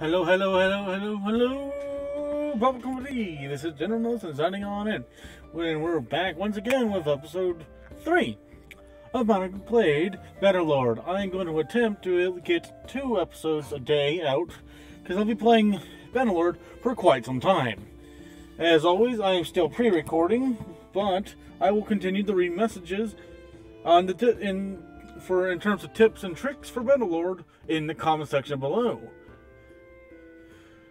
Hello, hello, hello, hello, hello, Papa Company. This is General Nelson signing on in. When we're back once again with episode 3 of Monica Played Bannerlord. I'm going to attempt to get two episodes a day out because I'll be playing Bannerlord for quite some time. As always, I am still pre-recording, but I will continue to read messages on the in for in terms of tips and tricks for Bannerlord in the comment section below.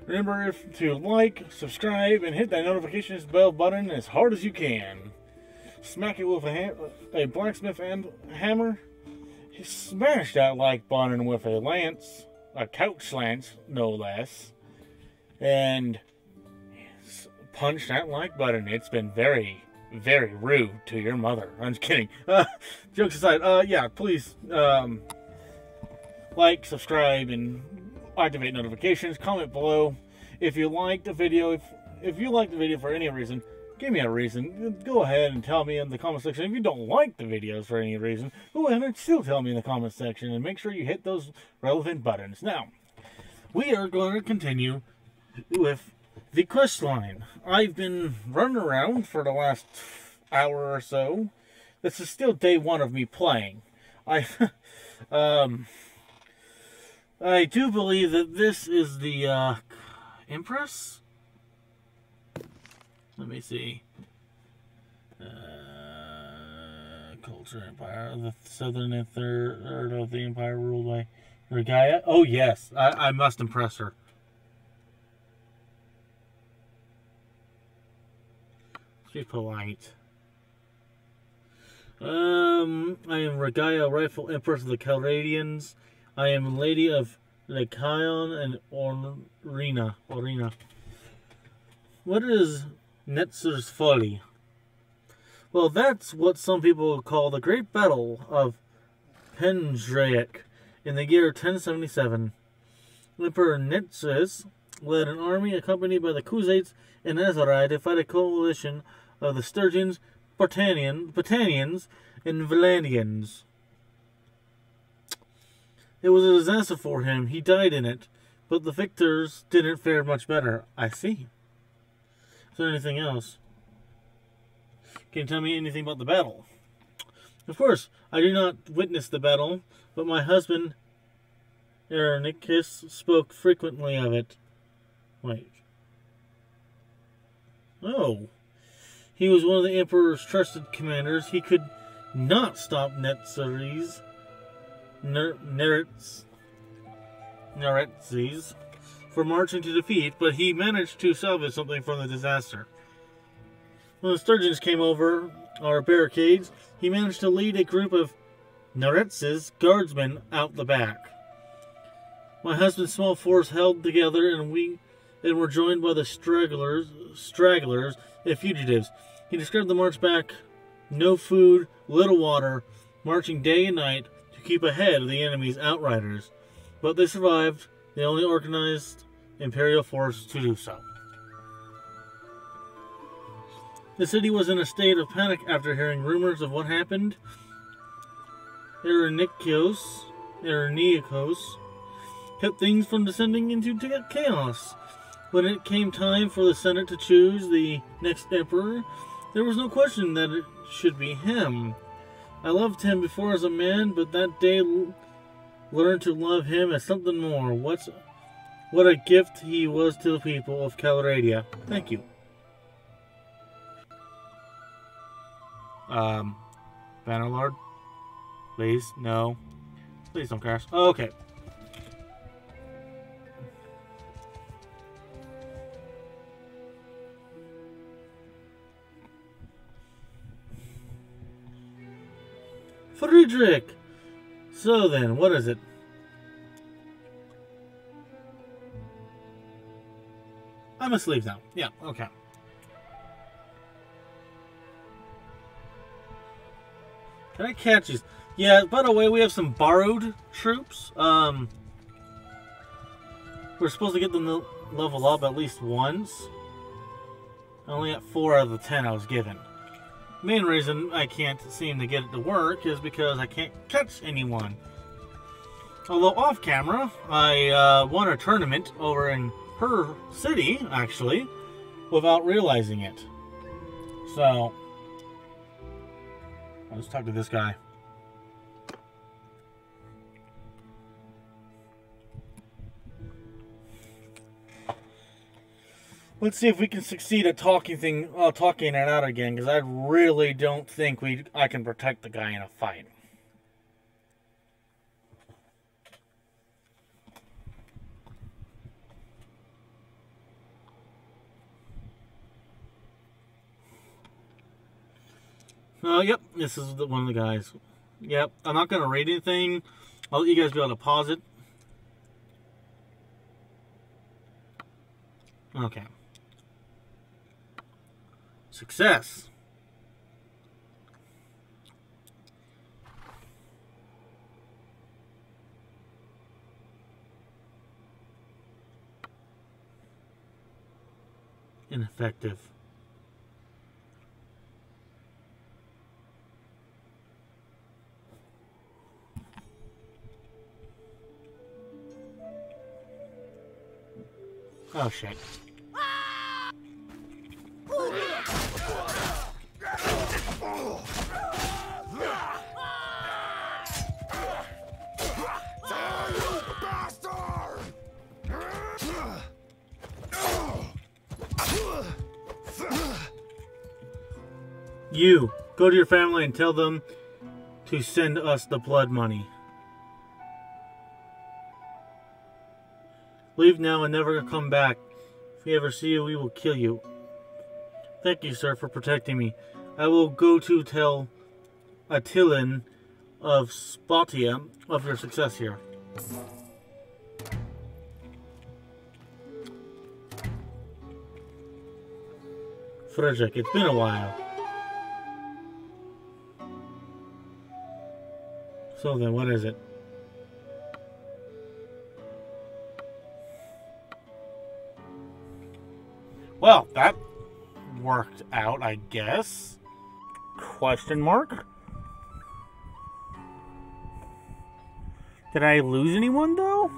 Remember to like, subscribe, and hit that notifications bell button as hard as you can. Smack it with a, a blacksmith and hammer. Smash that like button with a lance, a couch lance, no less. And punch that like button. It's been very, very rude to your mother. I'm just kidding. Uh, jokes aside, uh, yeah, please um, like, subscribe, and activate notifications. Comment below if you liked the video. If if you liked the video for any reason, give me a reason. Go ahead and tell me in the comment section. If you don't like the videos for any reason, go ahead and still tell me in the comment section, and make sure you hit those relevant buttons. Now, we are going to continue with the quest line. I've been running around for the last hour or so. This is still day one of me playing. I, um, I do believe that this is the uh, Empress. Let me see. Uh, Culture Empire, the southern and third of the empire ruled by Rhagaea. Oh yes, I, I must impress her. Be polite. Um, I am Rhagaea, rightful empress of the Calradians. I am Lady of Lycaron and Orina. Orina. What is Netzer's Folly? Well, that's what some people call the Great Battle of Pendraic in the year 1077. Emperor Netzes led an army accompanied by the Khuzaits and Aserai to fight a coalition of the Sturgians, Spartanian, Battanians, and Valandians. It was a disaster for him. He died in it, but the victors didn't fare much better. I see. Is there anything else? Can you tell me anything about the battle? Of course, I do not witness the battle, but my husband, Ernicus, spoke frequently of it. Wait. Oh. He was one of the Emperor's trusted commanders. He could not stop Netzeres Neretz, Neretzes for marching to defeat, but he managed to salvage something from the disaster. When the Sturgians came over our barricades, he managed to lead a group of Neretz's guardsmen out the back. My husband's small force held together, and we and were joined by the stragglers, stragglers and fugitives. He described the march back: no food, little water, marching day and night, keep ahead of the enemy's outriders, but they survived, the only organized Imperial force to do so. The city was in a state of panic after hearing rumors of what happened. Erenikios, Ereniakos, kept things from descending into chaos. When it came time for the Senate to choose the next emperor, there was no question that it should be him. I loved him before as a man, but that day learned to love him as something more. What's what a gift he was to the people of Calradia. Thank you. Um, Bannerlord, please no, please don't crash. Okay. So then, what is it? I must leave now. Yeah, okay. Can I catch these? Yeah, by the way, we have some borrowed troops. Um, we're supposed to get them to level up at least once. Only got four out of the ten I was given. Main reason I can't seem to get it to work is because I can't catch anyone. Although off camera, I uh, won a tournament over in her city, actually, without realizing it. So, let's talk to this guy. Let's see if we can succeed at talking thing, uh, talking it out again, because I really don't think we I can protect the guy in a fight. Uh, yep, this is the, one of the guys. Yep, I'm not going to rate anything. I'll let you guys be able to pause it. Okay. Success. Ineffective. Oh shit. You, go to your family and tell them to send us the blood money. Leave now and never come back. If we ever see you, we will kill you. Thank you, sir, for protecting me. I will go to tell Attilan of Spatia of your success here. Frederick, it's been a while. So then, what is it? Well, that worked out, I guess. Question mark? Did I lose anyone, though?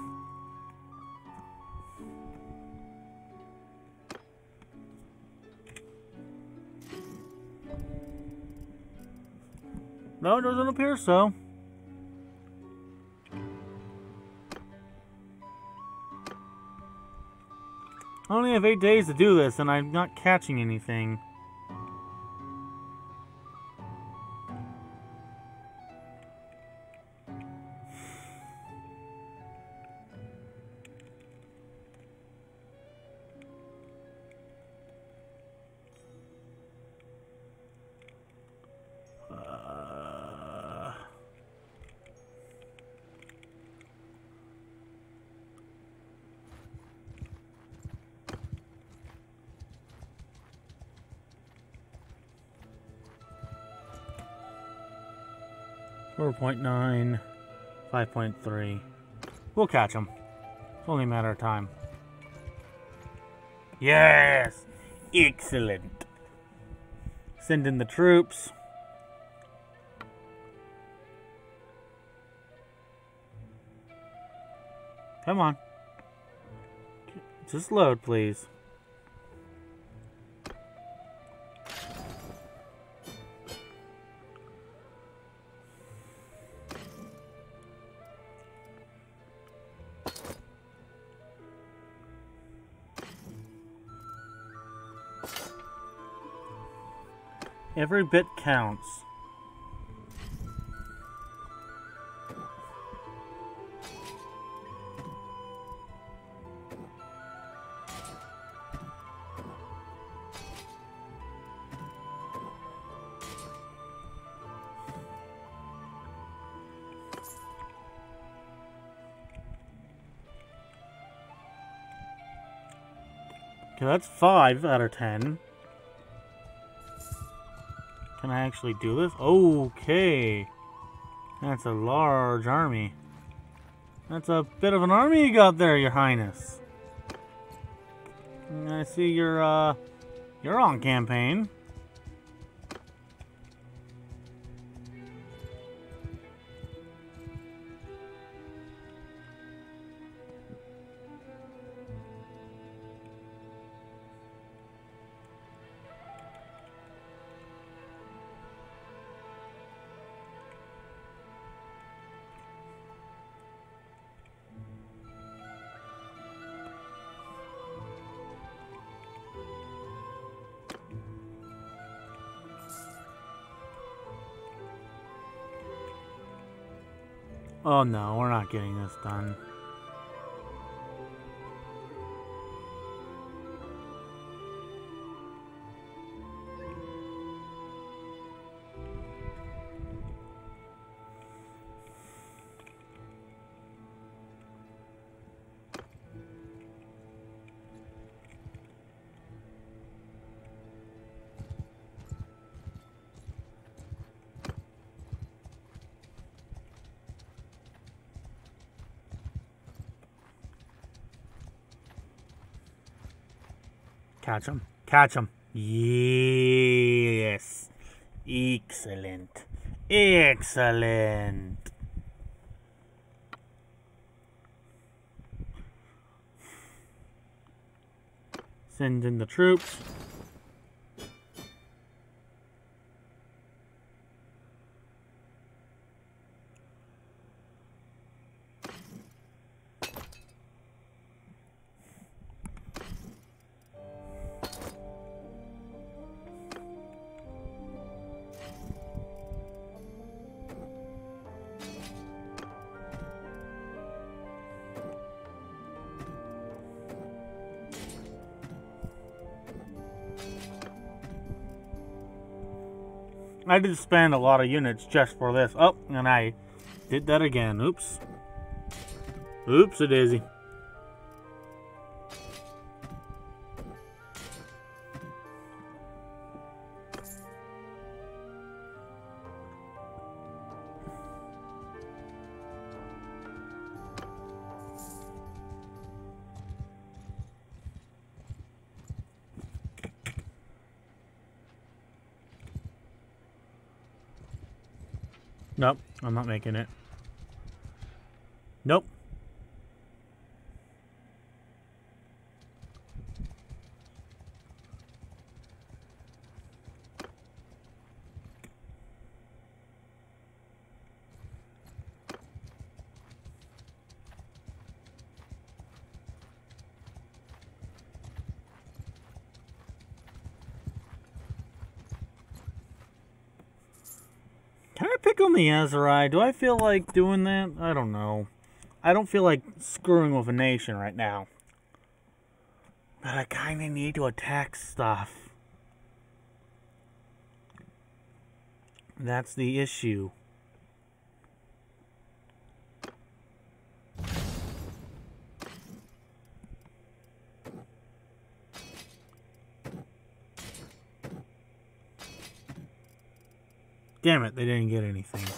No, it doesn't appear so. I only have eight days to do this, and I'm not catching anything. Four point nine, five point three. We'll catch them. It's only a matter of time. Yes! Excellent. Send in the troops. Come on. Just load, please. Every bit counts. Okay, that's 5 out of 10. Actually do this? Okay. That's a large army. That's a bit of an army you got there, your highness. I see you're, uh, you're on campaign. Oh no, we're not getting this done. Catch him. Catch him. Yes. Excellent. Excellent. Send in the troops. Did spend a lot of units just for this. Oh, and I did that again. Oops. Oops, a daisy. I'm not making it. Nope. The Azari? Do I feel like doing that? I don't know. I don't feel like screwing with a nation right now. But I kinda need to attack stuff. That's the issue. Damn it, they didn't get anything.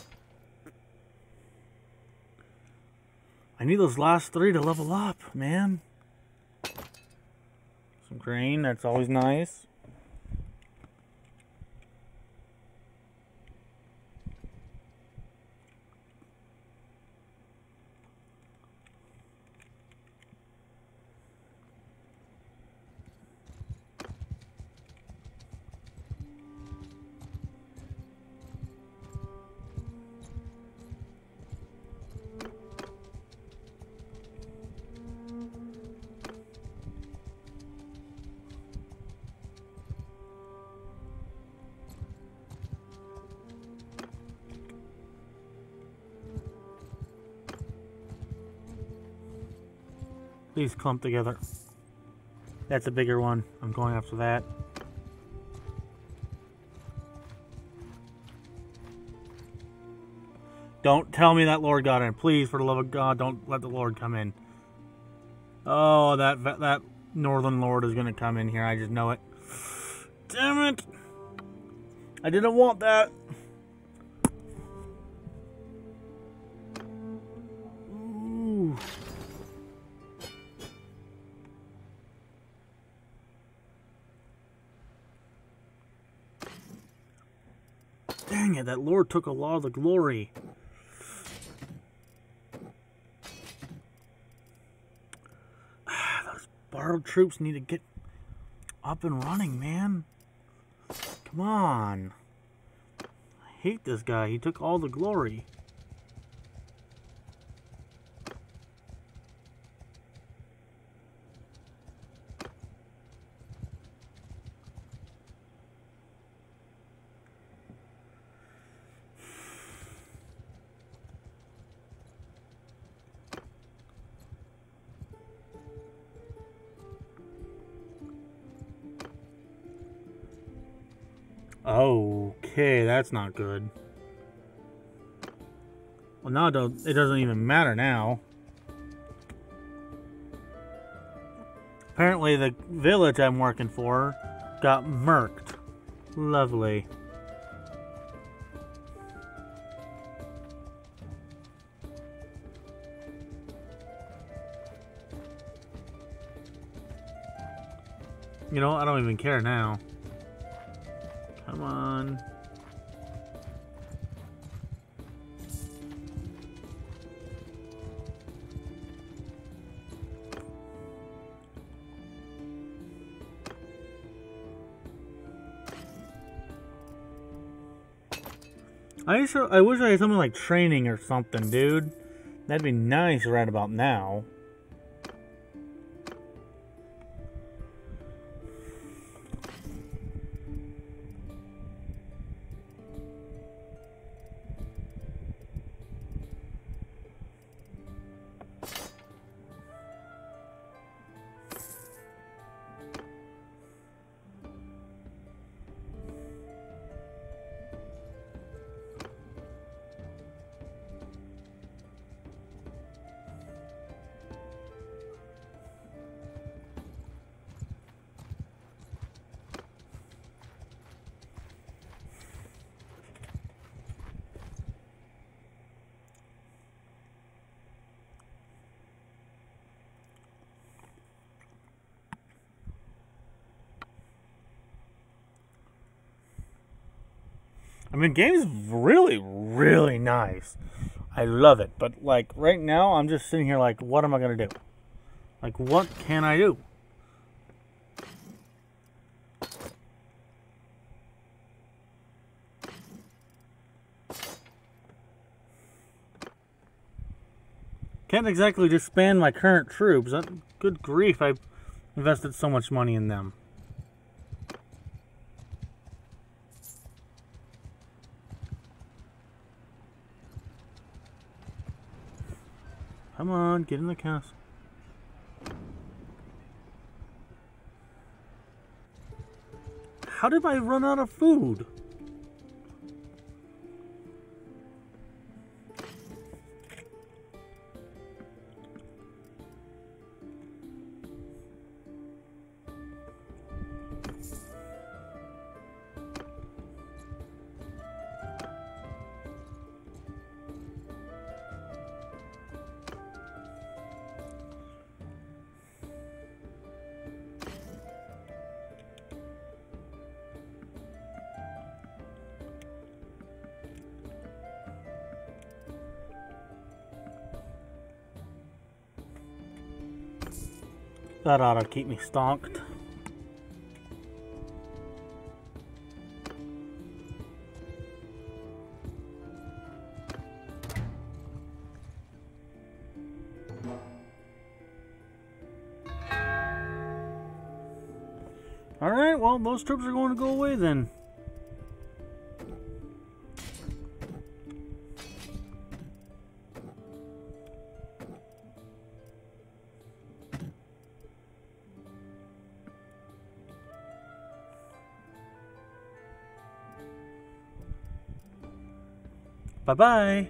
I need those last three to level up, man. Some grain, that's always nice. These clump together. That's a bigger one. I'm going after that. Don't tell me that Lord got in. Please, for the love of God, don't let the Lord come in. Oh, that that Northern Lord is going to come in here. I just know it. Damn it. I didn't want that. That Lord took a lot of the glory. Those borrowed troops need to get up and running, man. Come on. I hate this guy. He took all the glory. That's not good. Well, now it doesn't even matter now. Apparently the village I'm working for got murked. Lovely. You know, I don't even care now. Come on. I wish I wish I had something like training or something, dude. That'd be nice right about now. I game is really, really nice. I love it. But, like, right now, I'm just sitting here like, what am I going to do? Like, what can I do? Can't exactly disband my current troops. Good grief, I've invested so much money in them. Come on, get in the castle. How did I run out of food? That ought to keep me stocked. Alright, well, those troops are going to go away then. Bye-bye.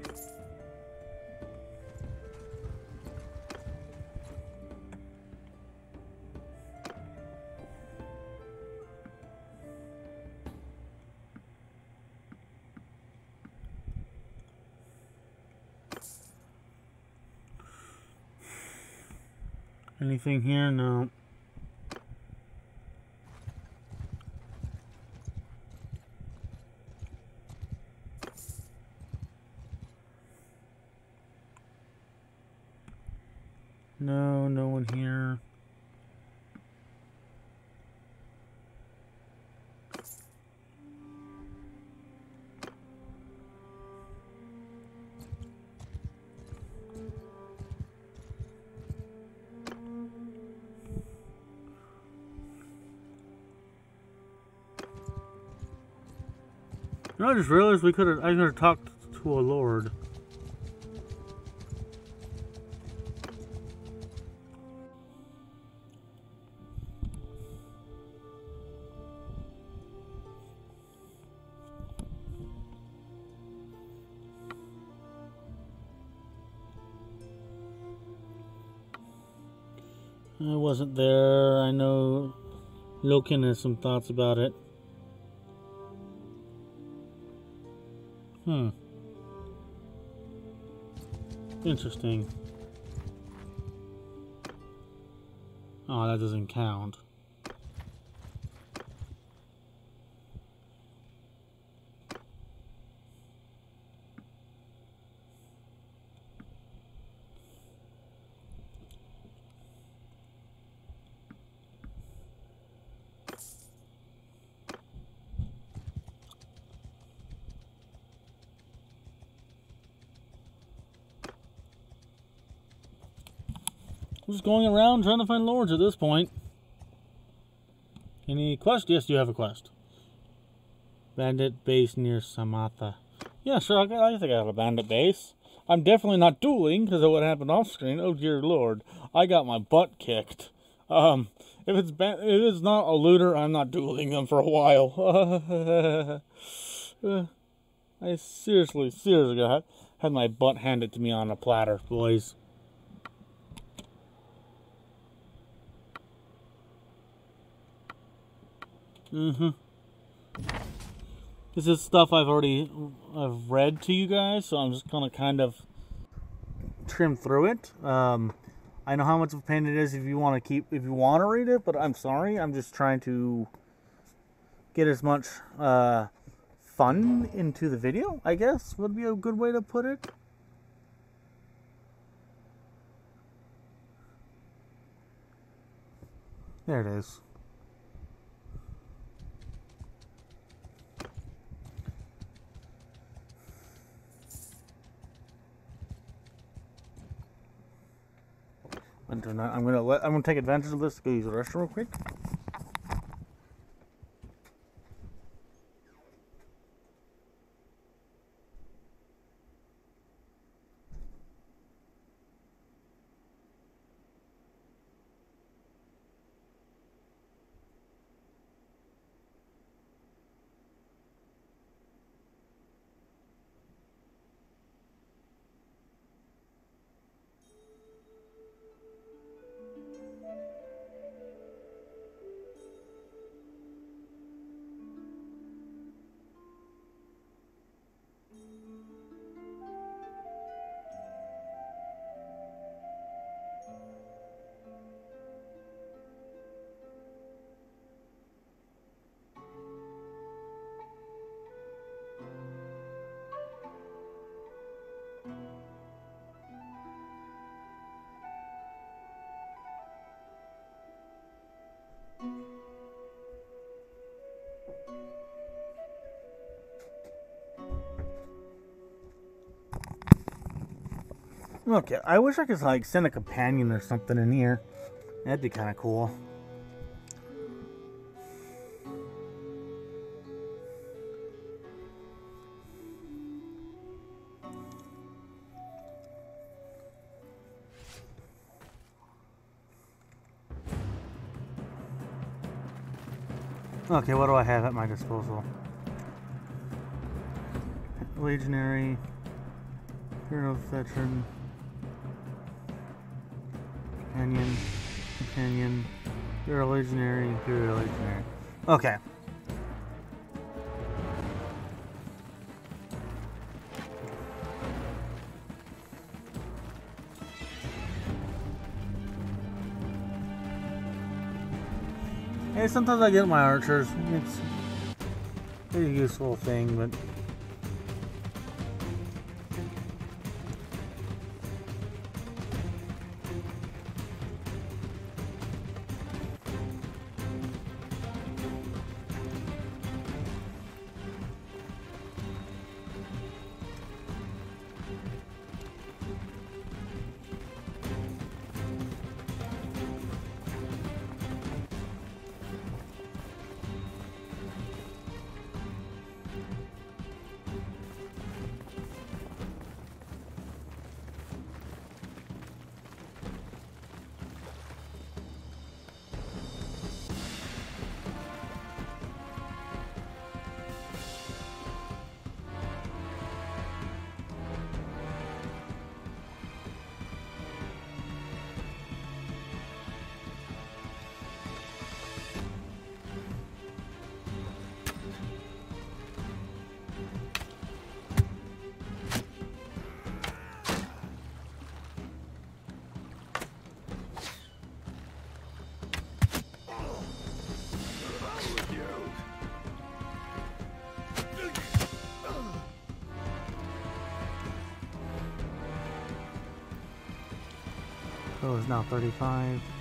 Anything here? No. No, no one here. I just realized we could have I could have talked to a lord. There. I know Loken has some thoughts about it. Hmm. Interesting. Oh, that doesn't count. Just going around trying to find lords at this point. Any quest? Yes, you have a quest. Bandit base near Samatha. Yeah, sure, I, think I have a bandit base. I'm definitely not dueling because of what happened off screen. Oh dear lord, I got my butt kicked. Um, if it's if it's not a looter, I'm not dueling them for a while. I seriously, seriously got had my butt handed to me on a platter, boys. Mm-hmm. This is stuff I've already I've read to you guys, so I'm just gonna kind of trim through it. Um, I know how much of a pain it is if you want to keep if you want to read it, but I'm sorry. I'm just trying to get as much uh, fun into the video. I guess would be a good way to put it. There it is. I'm gonna let I'm gonna take advantage of this. Go use the restroom real quick. Okay, I wish I could like send a companion or something in here. That'd be kind of cool. Okay, what do I have at my disposal? Legionary, Hero Veteran, Companion, Companion, Imperial Legionary, Imperial Legionary. Okay. Hey, sometimes I get my archers. It's a useful thing, but It's now 35.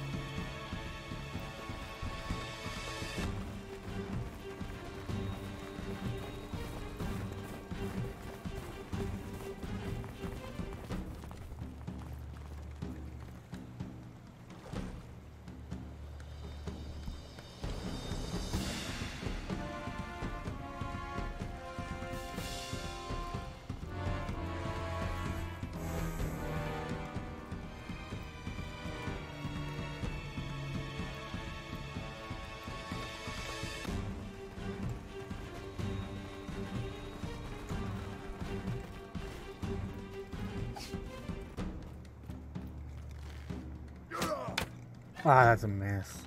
Ah, that's a mess.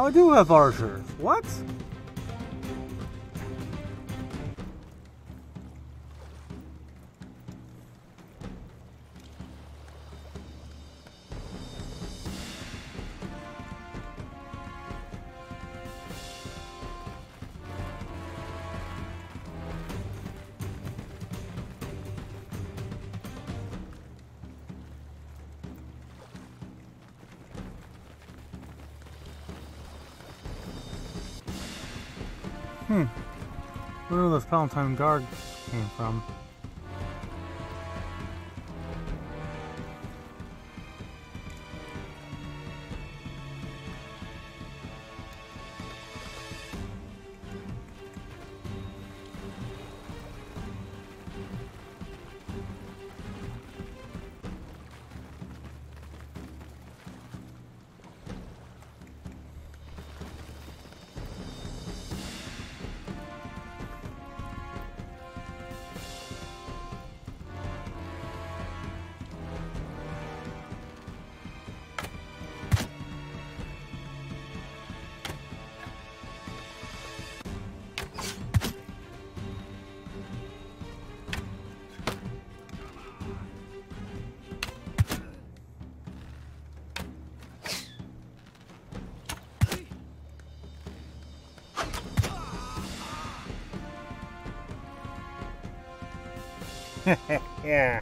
Oh, I do have archers. What? Hmm. Where this Palatine Guard came from. yeah.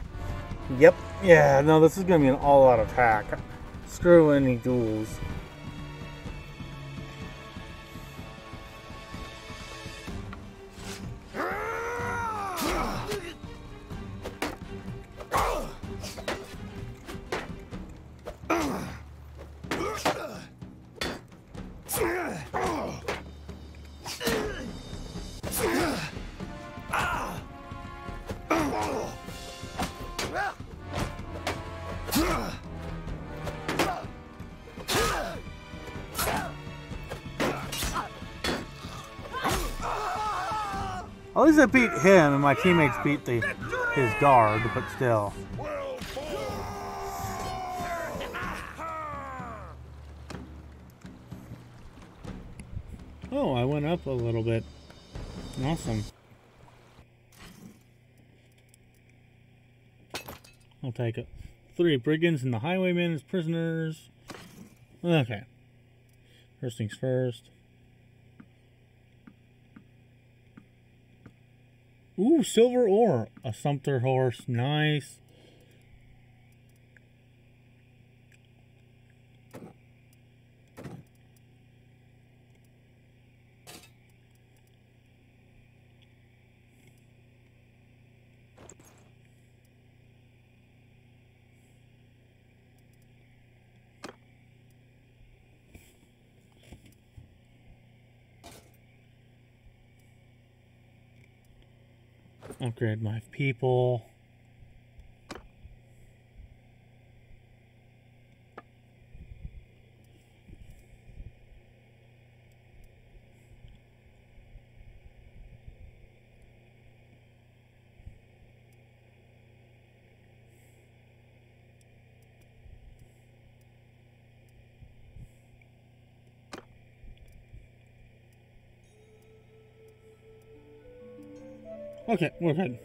Yep. Yeah, no, this is gonna be an all-out attack. Screw any duels. At least I beat him and my teammates beat the his guard, but still. Oh, I went up a little bit. Awesome. I'll take it. Three brigands and the highwayman as prisoners. Okay. First things first. Ooh, silver ore. A sumpter horse. Nice. Upgrade my people. Okay, we're good.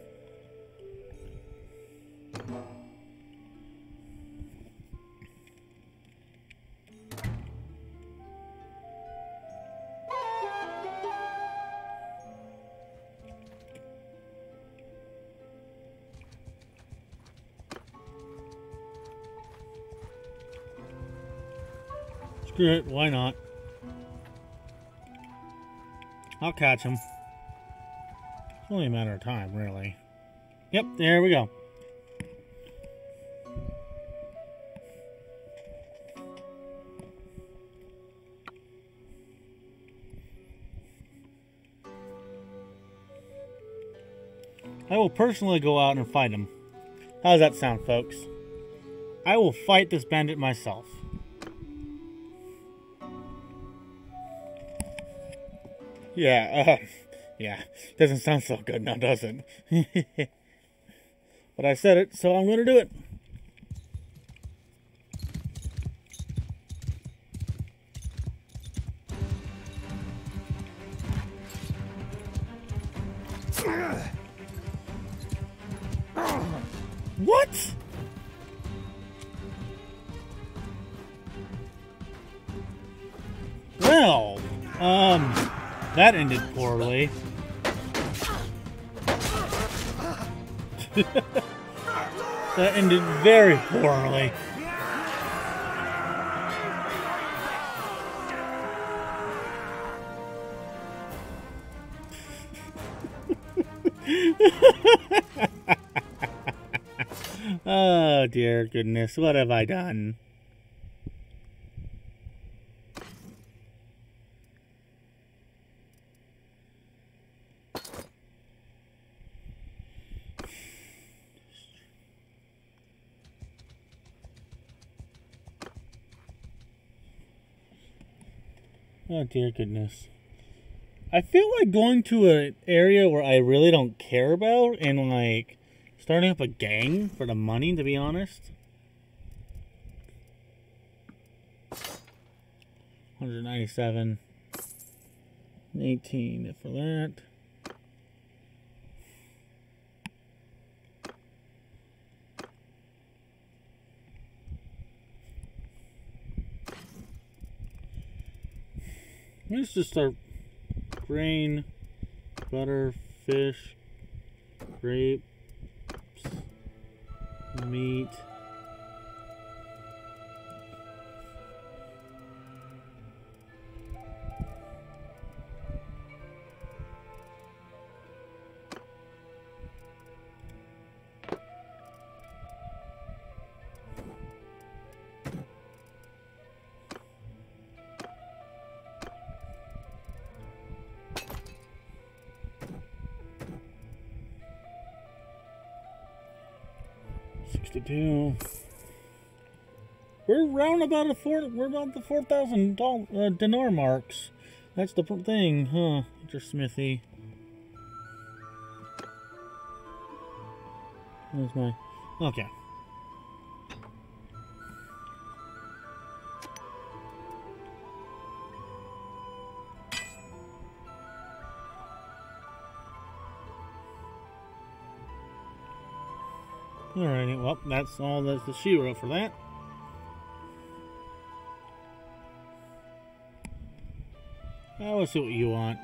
Screw it, why not? I'll catch him. It's only a matter of time, really. Yep, there we go. I will personally go out and fight him. How does that sound, folks? I will fight this bandit myself. Yeah, uh, yeah. Doesn't sound so good now, does it? but I said it, so I'm going to do it. That ended poorly. that ended very poorly. oh dear goodness, what have I done? Dear goodness. I feel like going to an area where I really don't care about and like starting up a gang for the money to be honest. 197 18 for that. Let's just start grain, butter, fish, grapes, meat. Sixty-two. We're round about a four. We're about the four thousand uh, dinar marks. That's the thing, huh? Just Smithy. Where's my? Okay. Well, that's all that's the she wrote for that. Now let's see what you want.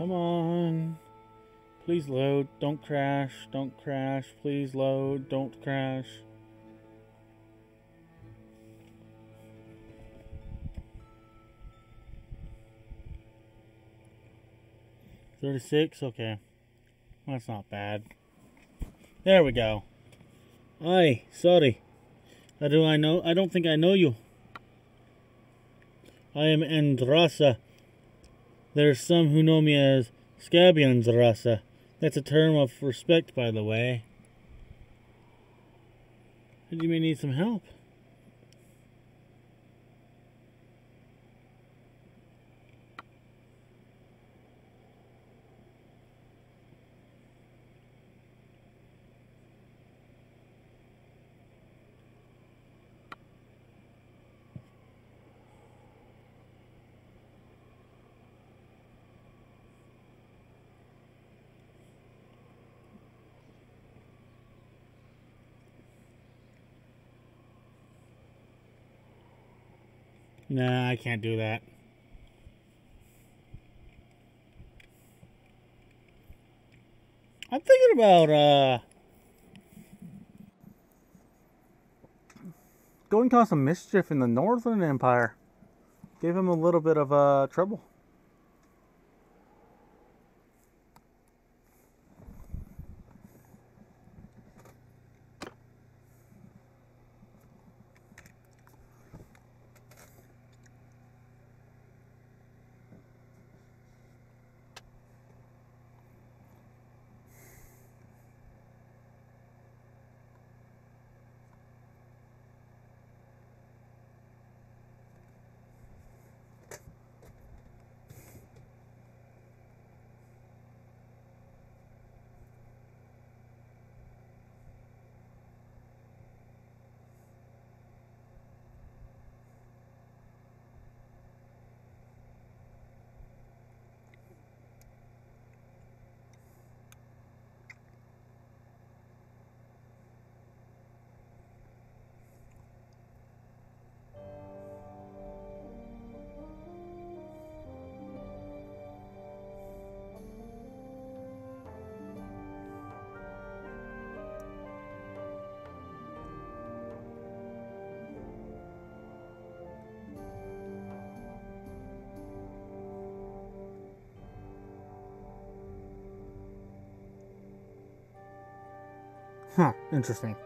Come on. Please load. Don't crash. Don't crash. Please load. Don't crash. Thirty-six. Okay, that's not bad. There we go. Hi, sorry. How do I know? I don't think I know you. I am Andrasa. There's some who know me as Scabiandrasa. That's a term of respect, by the way. You may need some help. I can't do that. I'm thinking about uh going cause some mischief in the Northern Empire. Give him a little bit of uh trouble. Interesting.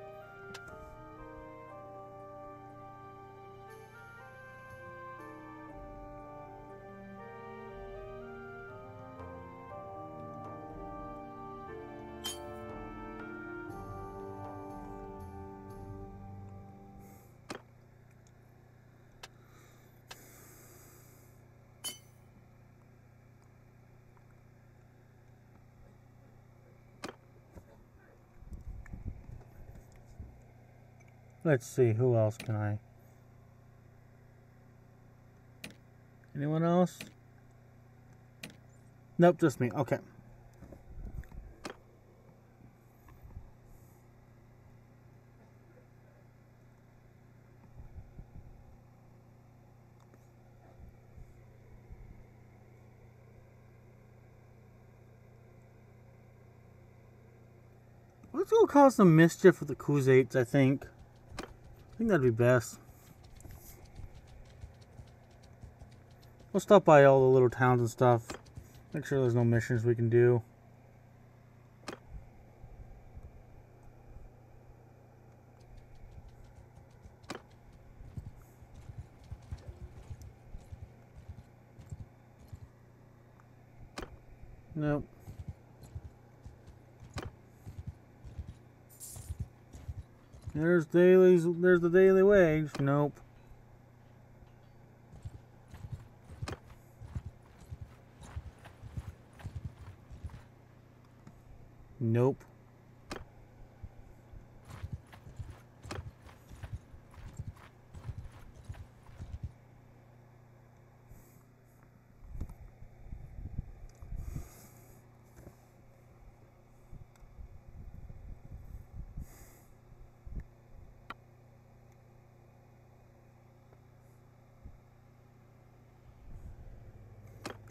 Let's see, who else can I? Anyone else? Nope, just me. Okay. Let's go cause some mischief with the Khuzaits, I think. I think that'd be best. We'll stop by all the little towns and stuff. Make sure there's no missions we can do. Nope. Dailies. There's the daily wage. Nope. Nope.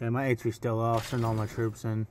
Okay, my HP still off. Send all my troops in.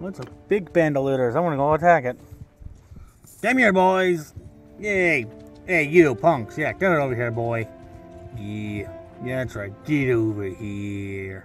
What's a big band of looters? I want to go attack it. Come here, boys. Yay. Hey, you punks. Yeah, come over here, boy. Yeah, yeah, that's right. Get over here.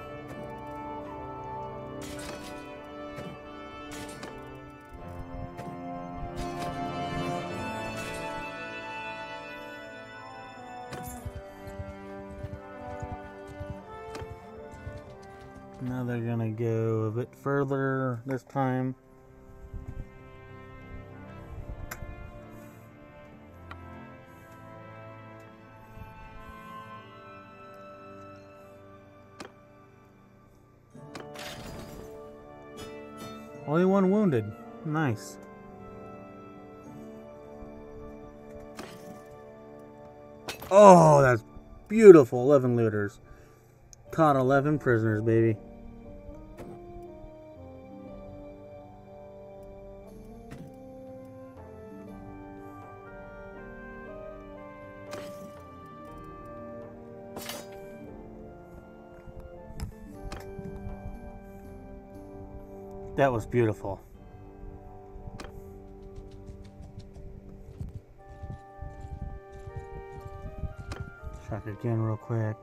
This time. Only one wounded. Nice. Oh, that's beautiful. 11 looters. Caught 11 prisoners, baby. That was beautiful. Check again real quick.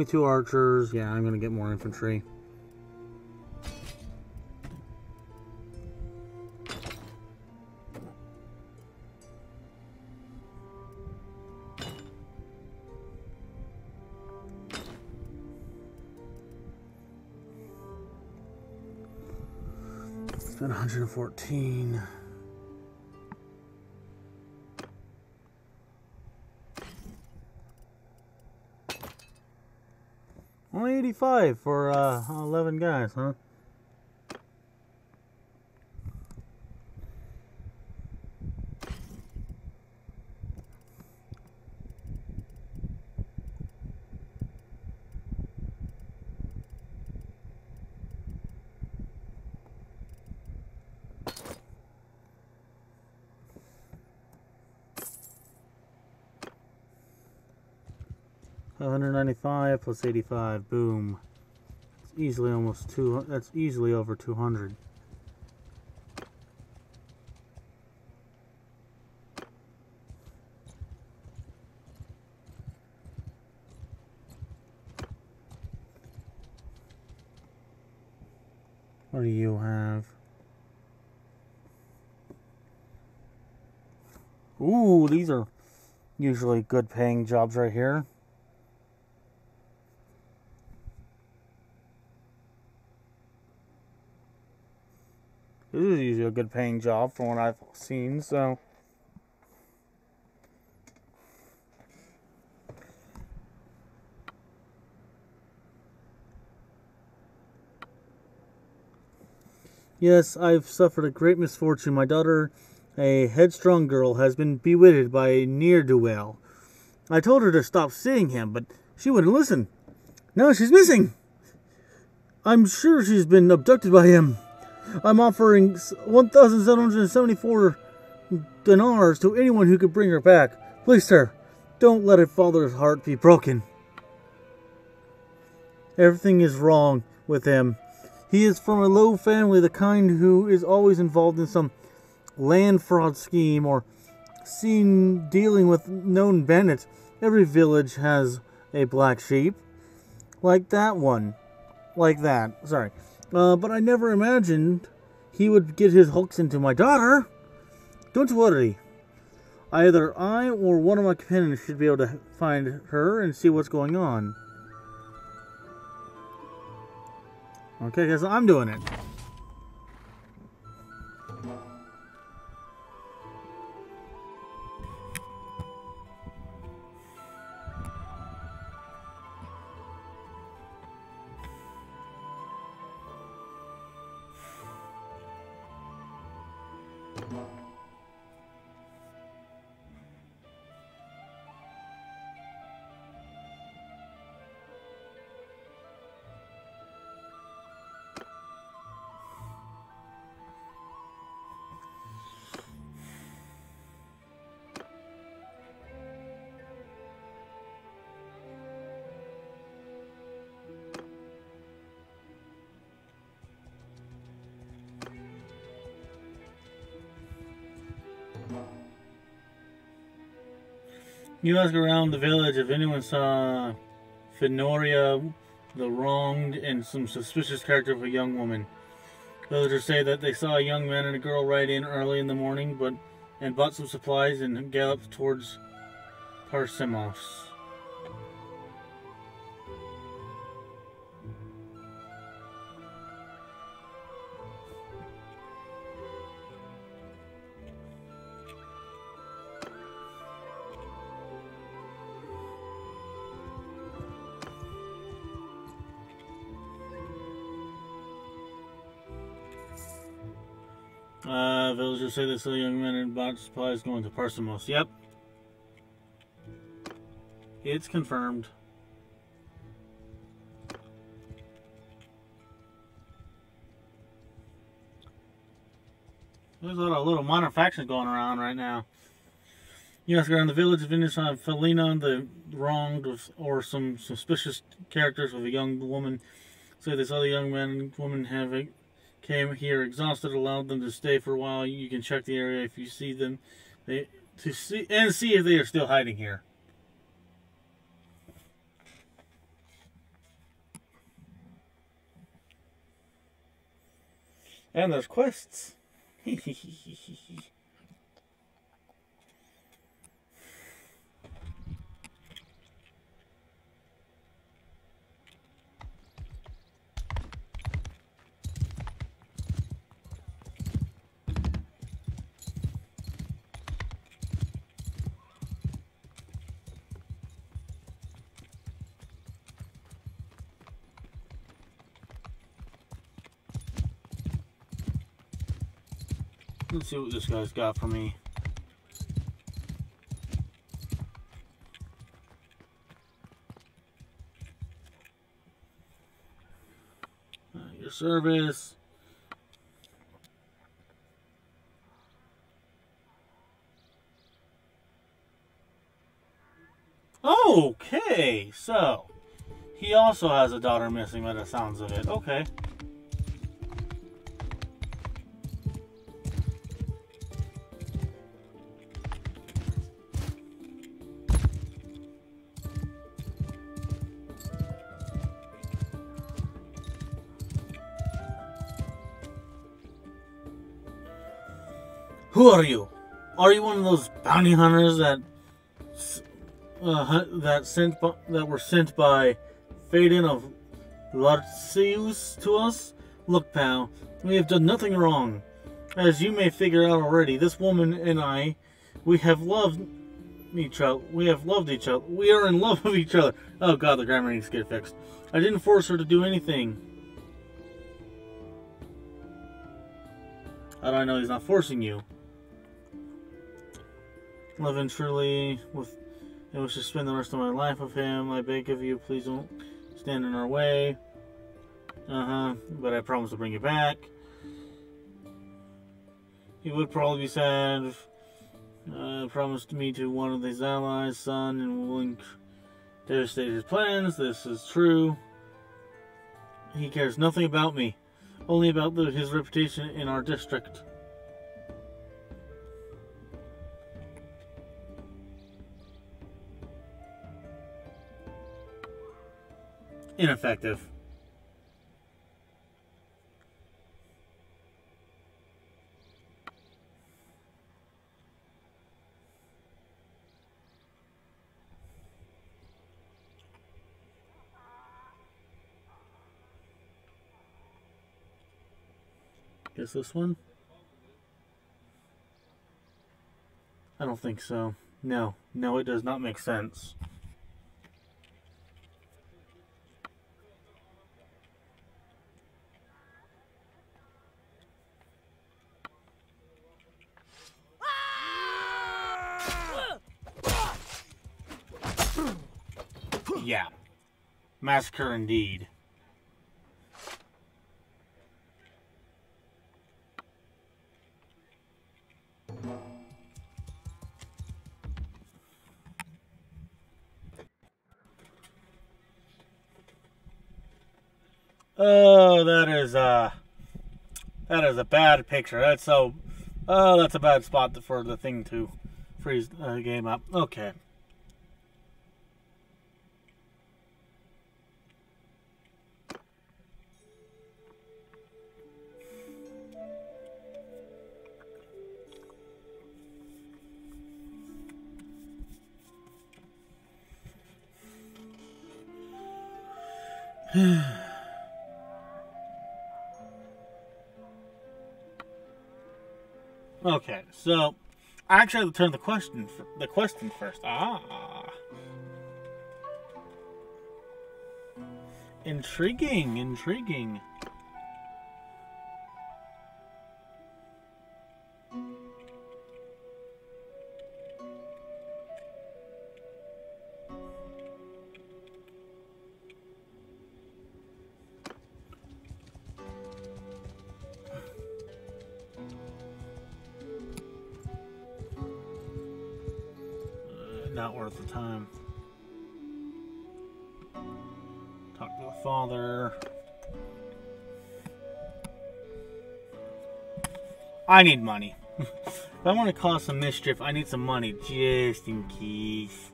22 archers yeah i'm gonna get more infantry Spent 114. 85 for uh, 11 guys, huh? One hundred ninety-five plus eighty-five. Boom. It's easily almost two. That's easily over two hundred. What do you have? Ooh, these are usually good paying jobs right here. This is usually a good paying job from what I've seen, so. Yes, I've suffered a great misfortune. My daughter, a headstrong girl, has been bewitched by a ne'er do well. I told her to stop seeing him, but she wouldn't listen. Now she's missing. I'm sure she's been abducted by him. I'm offering 1,774 dinars to anyone who could bring her back. Please, sir, don't let a father's heart be broken. Everything is wrong with him. He is from a low family, the kind who is always involved in some land fraud scheme or seen dealing with known bandits. Every village has a black sheep. Like that one. Like that. Sorry. Uh, but I never imagined he would get his hooks into my daughter. Don't worry. Either I or one of my companions should be able to find her and see what's going on. Okay, guys, I'm doing it. You ask around the village if anyone saw Fenoria the wronged, and some suspicious character of a young woman. Villagers say that they saw a young man and a girl ride in early in the morning, but and bought some supplies and galloped towards Parsimos. Uh, villagers say this a young man in bought supplies going to Parsimos. Yep. It's confirmed. There's a lot of little minor factions going around right now. You ask around the village of Indus on Felina, the wronged or some suspicious characters with a young woman. Say they saw the young man and woman have came here exhausted, allowed them to stay for a while. You can check the area if you see them, they to see and see if they are still hiding here. And there's quests. Let's see what this guy's got for me. Your service. Okay, so he also has a daughter missing by the sounds of it. Okay. Who are you? Are you one of those bounty hunters that uh, that sent that were sent by Faden of Larcius to us? Look, pal, we have done nothing wrong. As you may figure out already, this woman and I, we have loved each other. We have loved each other. We are in love with each other. Oh god, the grammar needs to get fixed. I didn't force her to do anything. How do I know he's not forcing you? And truly, with and wish to spend the rest of my life with him. I beg of you, please don't stand in our way. Uh huh. But I promise to bring you back. He would probably be sad. If, uh, promised me to one of his allies, son, and will devastate his plans. This is true. He cares nothing about me, only about the, his reputation in our district. Ineffective. Guess this one? I don't think so. No, no, it does not make sense. Yeah. Massacre indeed. Oh, that is uh that is a bad picture. That's so oh, that's a bad spot for the thing to freeze the game up. Okay. okay, so I actually have to turn the question the question first. Ah, intriguing, intriguing. I need money. if I want to cause some mischief, I need some money just in case.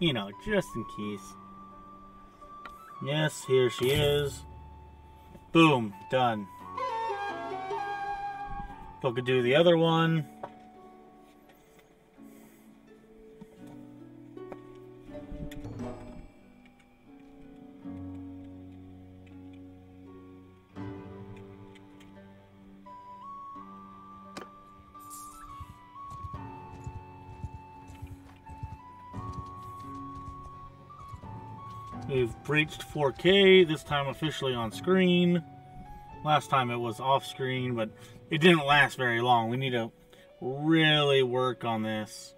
You know, just in case. Yes, here she is. Boom, done. If I could do the other one. We've breached 4K, this time officially on screen. Last time it was off screen, but it didn't last very long. We need to really work on this.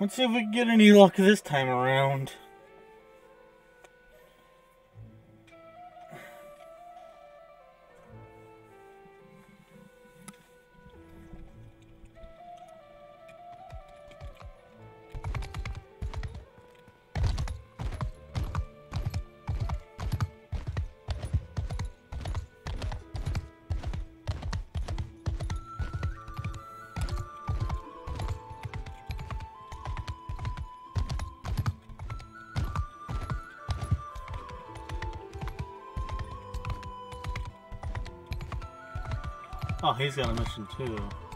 Let's see if we can get any luck this time around. He's got a mission too.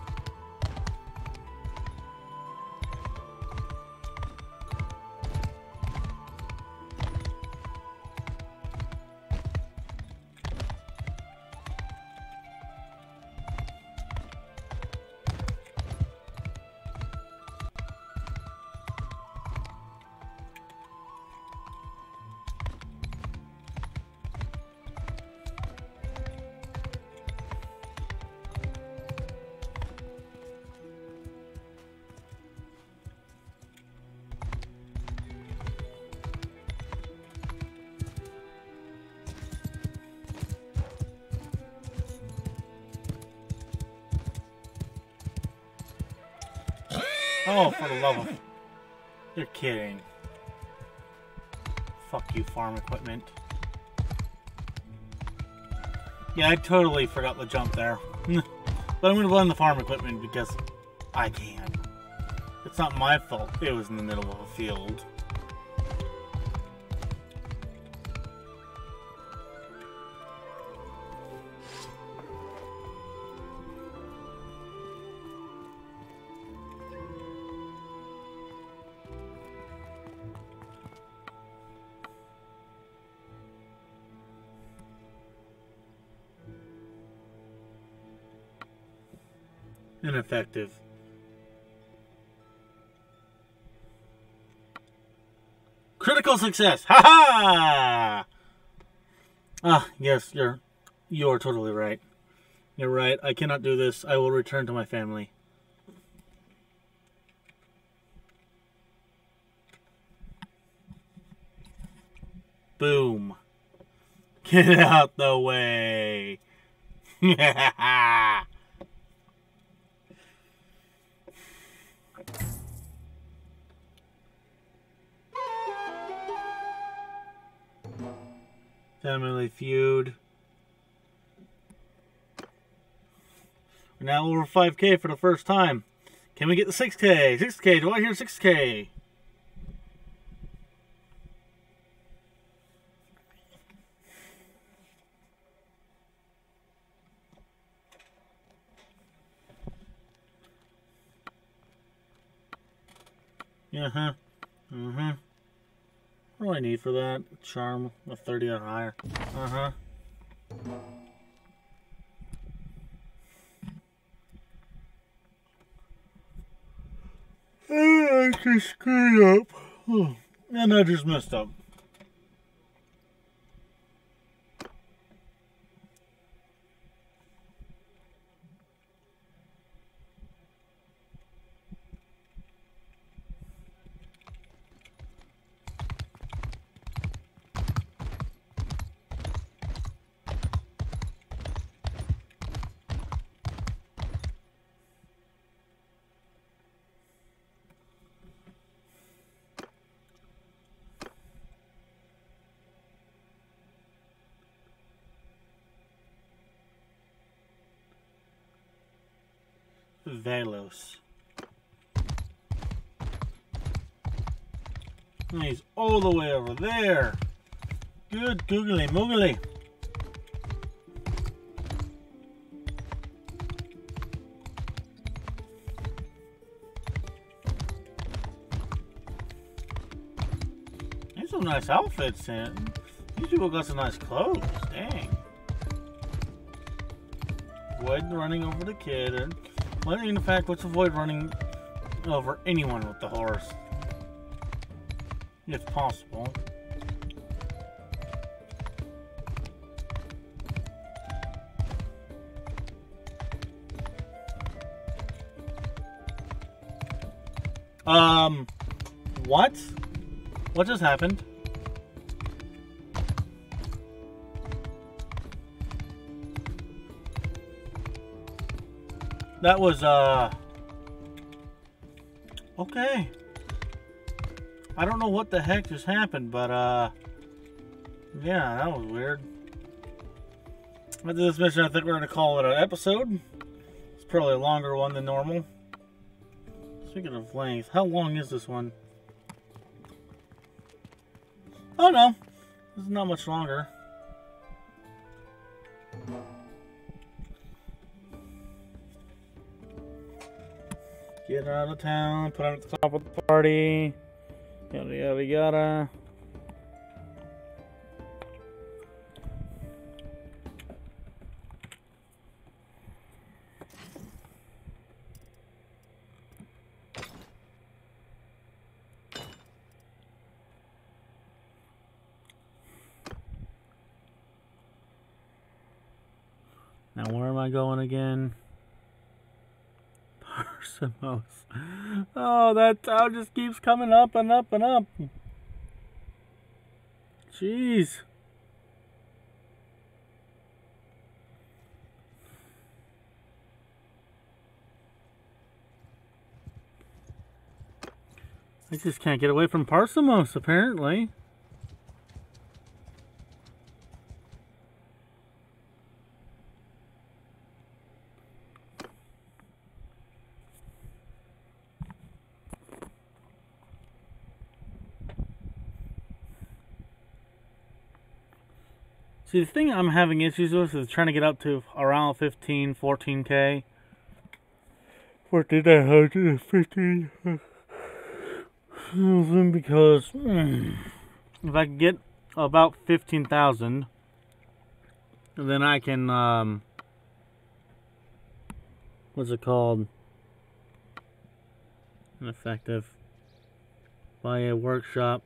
Oh, for the love of... You're kidding. Fuck you, farm equipment. Yeah, I totally forgot the jump there. but I'm gonna blame the farm equipment because I can. It's not my fault it was in the middle of a field. Ineffective. Critical success! Ha ha! Ah, yes, you're you're totally right. You're right. I cannot do this. I will return to my family. Boom. Get out the way. Family feud. We're now over 5k for the first time. Can we get the 6k? 6k, do I hear 6k? Yeah, huh. What do I need for that? Charm of 30 or higher. Uh-huh. I just screwed up. And I just messed up. Velos. And He's all the way over there. Good googly moogly. These some nice outfits in. These people got some nice clothes. Dang. Avoid running over the kid and well, in fact, let's avoid running over anyone with the horse. If possible. Um, what? What just happened? That was, uh... Okay. I don't know what the heck just happened, but, uh... Yeah, that was weird. After this mission, I think we're going to call it an episode. It's probably a longer one than normal. Speaking of length, how long is this one? Oh no, this is not much longer. Get out of town, put him at the top of the party. Yada yada yada. Now where am I going again? Parsimos. Oh, that town just keeps coming up and up and up. Jeez. I just can't get away from Parsimos, apparently. See, the thing I'm having issues with is trying to get up to around 15, 14k. 14,115. Because mm, if I can get about 15,000, then I can, um, what's it called? Effective. Buy a workshop